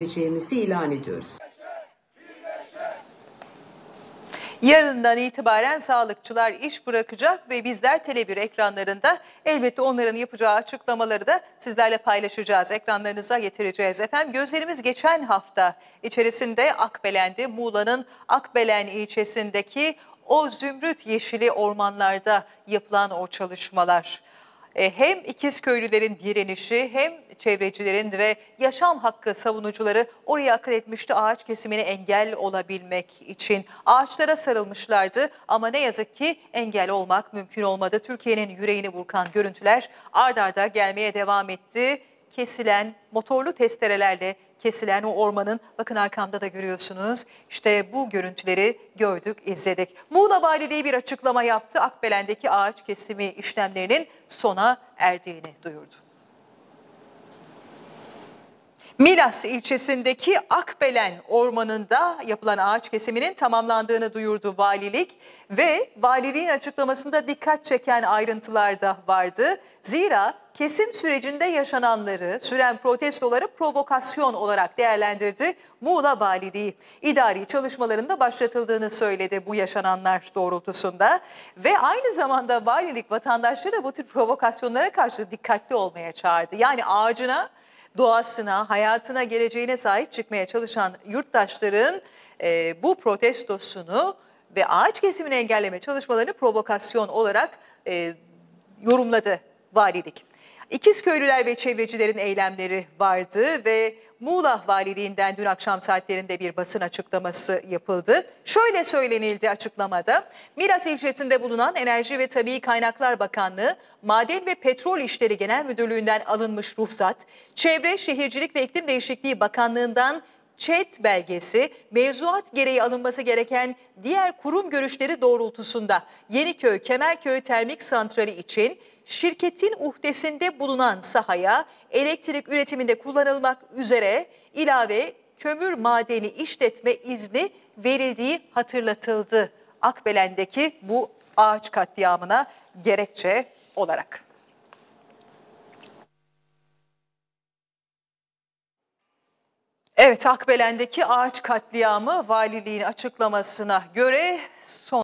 edeceğimizi ilan ediyoruz. Yarından itibaren sağlıkçılar iş bırakacak ve bizler Tele1 ekranlarında elbette onların yapacağı açıklamaları da sizlerle paylaşacağız. Ekranlarınıza getireceğiz efendim. Gözlerimiz geçen hafta içerisinde Akbelen'de Muğla'nın Akbelen ilçesindeki o zümrüt yeşili ormanlarda yapılan o çalışmalar. E, hem İkizköylülerin direnişi hem çevrecilerin ve yaşam hakkı savunucuları oraya akıl etmişti ağaç kesimine engel olabilmek için. Ağaçlara sarılmışlardı ama ne yazık ki engel olmak mümkün olmadı. Türkiye'nin yüreğini burkan görüntüler ard arda gelmeye devam etti. Kesilen motorlu testerelerle kesilen o ormanın bakın arkamda da görüyorsunuz. İşte bu görüntüleri gördük, izledik. Muğla Valiliği bir açıklama yaptı. Akbelen'deki ağaç kesimi işlemlerinin sona erdiğini duyurdu. Milas ilçesindeki Akbelen ormanında yapılan ağaç kesiminin tamamlandığını duyurdu valilik ve valiliğin açıklamasında dikkat çeken ayrıntılar da vardı. Zira kesim sürecinde yaşananları, süren protestoları provokasyon olarak değerlendirdi Muğla Valiliği. İdari çalışmalarında başlatıldığını söyledi bu yaşananlar doğrultusunda ve aynı zamanda valilik vatandaşları bu tür provokasyonlara karşı dikkatli olmaya çağırdı. Yani ağacına doğasına, hayatına, geleceğine sahip çıkmaya çalışan yurttaşların e, bu protestosunu ve ağaç kesimini engelleme çalışmalarını provokasyon olarak e, yorumladı valilik. İkizköylüler ve çevrecilerin eylemleri vardı ve Muğla Valiliğinden dün akşam saatlerinde bir basın açıklaması yapıldı. Şöyle söylenildi açıklamada. Milas ilçesinde bulunan Enerji ve Tabii Kaynaklar Bakanlığı, Maden ve Petrol İşleri Genel Müdürlüğü'nden alınmış ruhsat, Çevre, Şehircilik ve İklim Değişikliği Bakanlığı'ndan ÇED belgesi mevzuat gereği alınması gereken diğer kurum görüşleri doğrultusunda Yeniköy Kemerköy Termik Santrali için şirketin uhdesinde bulunan sahaya elektrik üretiminde kullanılmak üzere ilave kömür madeni işletme izni verildiği hatırlatıldı. Akbelen'deki bu ağaç katliamına gerekçe olarak. Evet Akbelen'deki ağaç katliamı valiliğin açıklamasına göre son